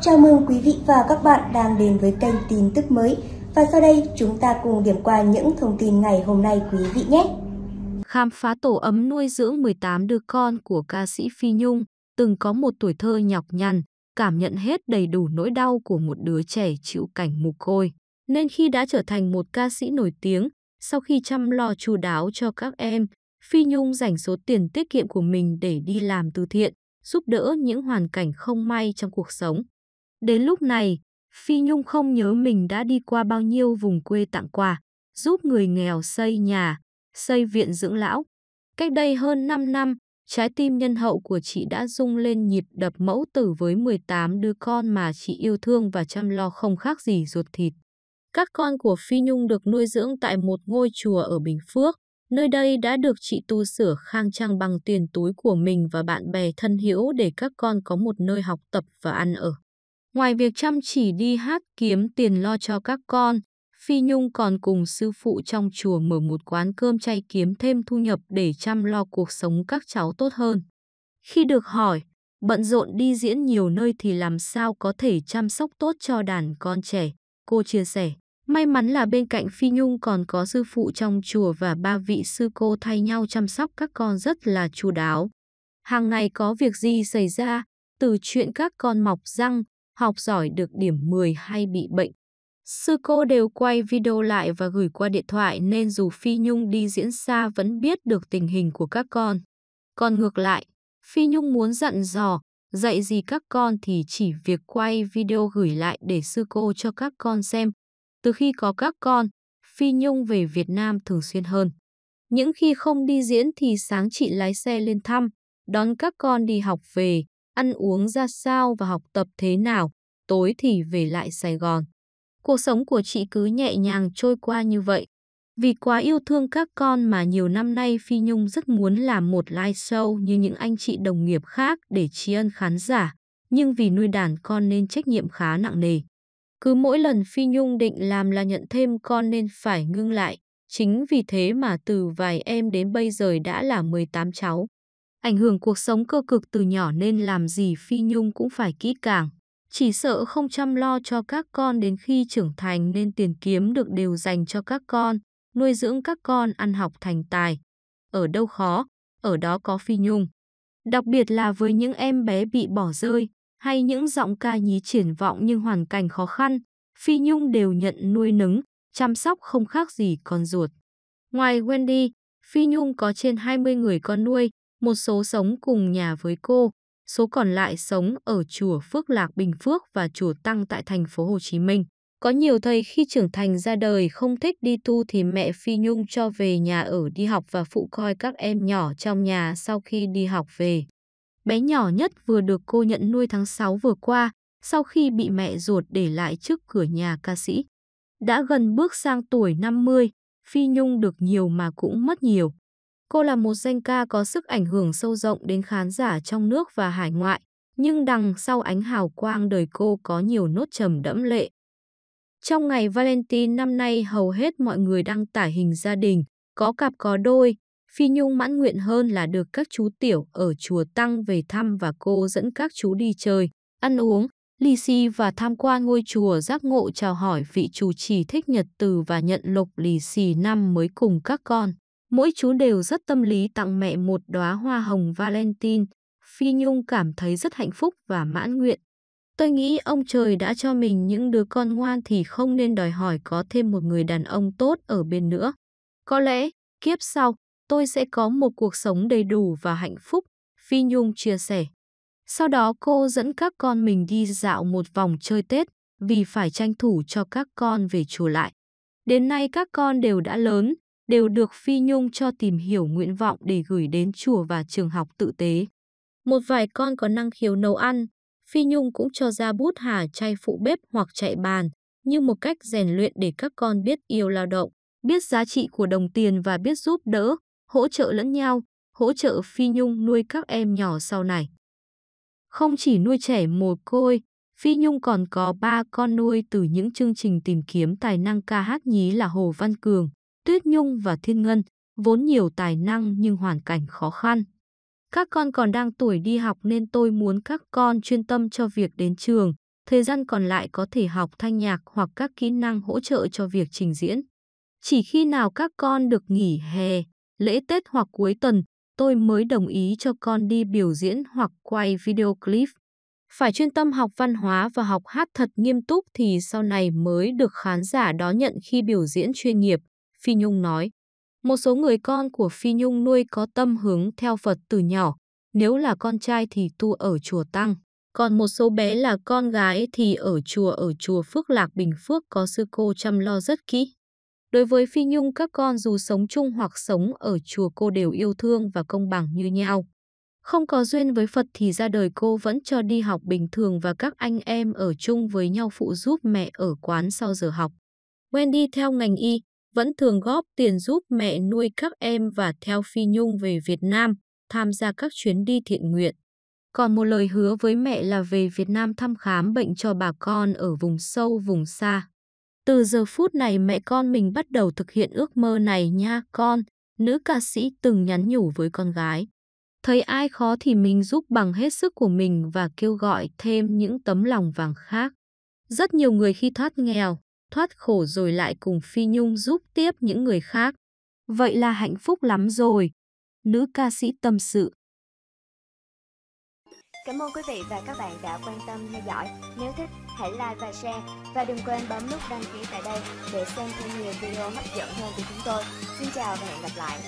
Chào mừng quý vị và các bạn đang đến với kênh tin tức mới. Và sau đây chúng ta cùng điểm qua những thông tin ngày hôm nay quý vị nhé. Khám phá tổ ấm nuôi dưỡng 18 đứa con của ca sĩ Phi Nhung, từng có một tuổi thơ nhọc nhằn, cảm nhận hết đầy đủ nỗi đau của một đứa trẻ chịu cảnh mồ côi. Nên khi đã trở thành một ca sĩ nổi tiếng, sau khi chăm lo chu đáo cho các em, Phi Nhung dành số tiền tiết kiệm của mình để đi làm từ thiện, giúp đỡ những hoàn cảnh không may trong cuộc sống. Đến lúc này, Phi Nhung không nhớ mình đã đi qua bao nhiêu vùng quê tặng quà, giúp người nghèo xây nhà, xây viện dưỡng lão. Cách đây hơn 5 năm, trái tim nhân hậu của chị đã rung lên nhịp đập mẫu tử với 18 đứa con mà chị yêu thương và chăm lo không khác gì ruột thịt. Các con của Phi Nhung được nuôi dưỡng tại một ngôi chùa ở Bình Phước. Nơi đây đã được chị tu sửa khang trang bằng tiền túi của mình và bạn bè thân hữu để các con có một nơi học tập và ăn ở. Ngoài việc chăm chỉ đi hát kiếm tiền lo cho các con, Phi Nhung còn cùng sư phụ trong chùa mở một quán cơm chay kiếm thêm thu nhập để chăm lo cuộc sống các cháu tốt hơn. Khi được hỏi, bận rộn đi diễn nhiều nơi thì làm sao có thể chăm sóc tốt cho đàn con trẻ, cô chia sẻ. May mắn là bên cạnh Phi Nhung còn có sư phụ trong chùa và ba vị sư cô thay nhau chăm sóc các con rất là chu đáo. Hàng ngày có việc gì xảy ra, từ chuyện các con mọc răng, học giỏi được điểm 10 hay bị bệnh. Sư cô đều quay video lại và gửi qua điện thoại nên dù Phi Nhung đi diễn xa vẫn biết được tình hình của các con. Còn ngược lại, Phi Nhung muốn dặn dò, dạy gì các con thì chỉ việc quay video gửi lại để sư cô cho các con xem. Từ khi có các con, Phi Nhung về Việt Nam thường xuyên hơn. Những khi không đi diễn thì sáng chị lái xe lên thăm, đón các con đi học về, ăn uống ra sao và học tập thế nào, tối thì về lại Sài Gòn. Cuộc sống của chị cứ nhẹ nhàng trôi qua như vậy. Vì quá yêu thương các con mà nhiều năm nay Phi Nhung rất muốn làm một live show như những anh chị đồng nghiệp khác để tri ân khán giả, nhưng vì nuôi đàn con nên trách nhiệm khá nặng nề. Cứ mỗi lần Phi Nhung định làm là nhận thêm con nên phải ngưng lại, chính vì thế mà từ vài em đến bây giờ đã là 18 cháu. Ảnh hưởng cuộc sống cơ cực từ nhỏ nên làm gì Phi Nhung cũng phải kỹ càng. Chỉ sợ không chăm lo cho các con đến khi trưởng thành nên tiền kiếm được đều dành cho các con, nuôi dưỡng các con ăn học thành tài. Ở đâu khó, ở đó có Phi Nhung. Đặc biệt là với những em bé bị bỏ rơi, hay những giọng ca nhí triển vọng nhưng hoàn cảnh khó khăn, Phi Nhung đều nhận nuôi nấng, chăm sóc không khác gì con ruột. Ngoài Wendy, Phi Nhung có trên 20 người con nuôi, một số sống cùng nhà với cô, số còn lại sống ở chùa Phước Lạc Bình Phước và chùa Tăng tại thành phố Hồ Chí Minh. Có nhiều thầy khi trưởng thành ra đời không thích đi tu thì mẹ Phi Nhung cho về nhà ở đi học và phụ coi các em nhỏ trong nhà sau khi đi học về. Bé nhỏ nhất vừa được cô nhận nuôi tháng 6 vừa qua, sau khi bị mẹ ruột để lại trước cửa nhà ca sĩ. Đã gần bước sang tuổi 50, Phi Nhung được nhiều mà cũng mất nhiều. Cô là một danh ca có sức ảnh hưởng sâu rộng đến khán giả trong nước và hải ngoại, nhưng đằng sau ánh hào quang đời cô có nhiều nốt trầm đẫm lệ. Trong ngày Valentine năm nay hầu hết mọi người đăng tải hình gia đình, có cặp có đôi, Phi Nhung mãn nguyện hơn là được các chú tiểu ở chùa Tăng về thăm và cô dẫn các chú đi chơi, ăn uống, lì xì và tham quan ngôi chùa giác ngộ chào hỏi vị chủ trì thích nhật từ và nhận lộc lì xì năm mới cùng các con. Mỗi chú đều rất tâm lý tặng mẹ một đóa hoa hồng Valentine. Phi Nhung cảm thấy rất hạnh phúc và mãn nguyện. Tôi nghĩ ông trời đã cho mình những đứa con ngoan thì không nên đòi hỏi có thêm một người đàn ông tốt ở bên nữa. Có lẽ, kiếp sau, tôi sẽ có một cuộc sống đầy đủ và hạnh phúc, Phi Nhung chia sẻ. Sau đó cô dẫn các con mình đi dạo một vòng chơi Tết vì phải tranh thủ cho các con về chùa lại. Đến nay các con đều đã lớn, đều được Phi Nhung cho tìm hiểu nguyện vọng để gửi đến chùa và trường học tự tế. Một vài con có năng khiếu nấu ăn, Phi Nhung cũng cho ra bút hà chay phụ bếp hoặc chạy bàn, như một cách rèn luyện để các con biết yêu lao động, biết giá trị của đồng tiền và biết giúp đỡ, hỗ trợ lẫn nhau, hỗ trợ Phi Nhung nuôi các em nhỏ sau này. Không chỉ nuôi trẻ mồ côi, Phi Nhung còn có ba con nuôi từ những chương trình tìm kiếm tài năng ca hát nhí là Hồ Văn Cường, Tuyết Nhung và Thiên Ngân, vốn nhiều tài năng nhưng hoàn cảnh khó khăn. Các con còn đang tuổi đi học nên tôi muốn các con chuyên tâm cho việc đến trường, Thời gian còn lại có thể học thanh nhạc hoặc các kỹ năng hỗ trợ cho việc trình diễn. Chỉ khi nào các con được nghỉ hè, lễ Tết hoặc cuối tuần, tôi mới đồng ý cho con đi biểu diễn hoặc quay video clip. Phải chuyên tâm học văn hóa và học hát thật nghiêm túc thì sau này mới được khán giả đón nhận khi biểu diễn chuyên nghiệp, Phi Nhung nói. Một số người con của Phi Nhung nuôi có tâm hướng theo Phật từ nhỏ, nếu là con trai thì tu ở chùa Tăng, còn một số bé là con gái thì ở chùa ở chùa Phước Lạc Bình Phước có sư cô chăm lo rất kỹ. Đối với Phi Nhung, các con dù sống chung hoặc sống ở chùa cô đều yêu thương và công bằng như nhau. Không có duyên với Phật thì ra đời cô vẫn cho đi học bình thường và các anh em ở chung với nhau phụ giúp mẹ ở quán sau giờ học. Wendy theo ngành y, vẫn thường góp tiền giúp mẹ nuôi các em và theo Phi Nhung về Việt Nam, tham gia các chuyến đi thiện nguyện. Còn một lời hứa với mẹ là về Việt Nam thăm khám bệnh cho bà con ở vùng sâu vùng xa. Từ giờ phút này mẹ con mình bắt đầu thực hiện ước mơ này nha con, nữ ca sĩ từng nhắn nhủ với con gái. Thấy ai khó thì mình giúp bằng hết sức của mình và kêu gọi thêm những tấm lòng vàng khác. Rất nhiều người khi thoát nghèo, thoát khổ rồi lại cùng Phi Nhung giúp tiếp những người khác. Vậy là hạnh phúc lắm rồi. Nữ ca sĩ tâm sự. Cảm ơn quý vị và các bạn đã quan tâm theo dõi. Nếu thích, hãy like và share. Và đừng quên bấm nút đăng ký tại đây để xem thêm nhiều video hấp dẫn hơn của chúng tôi. Xin chào và hẹn gặp lại.